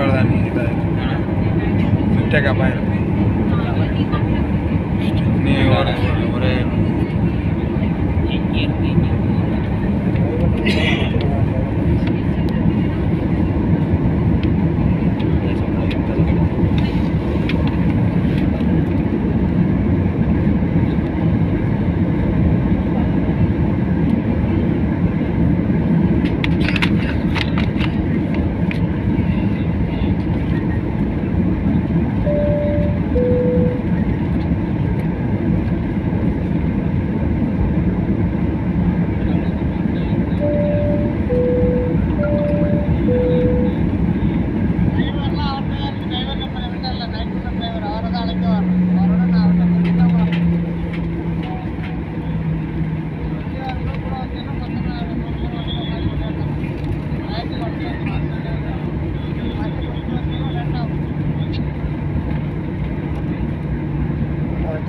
Guardani, Tegabai. New York.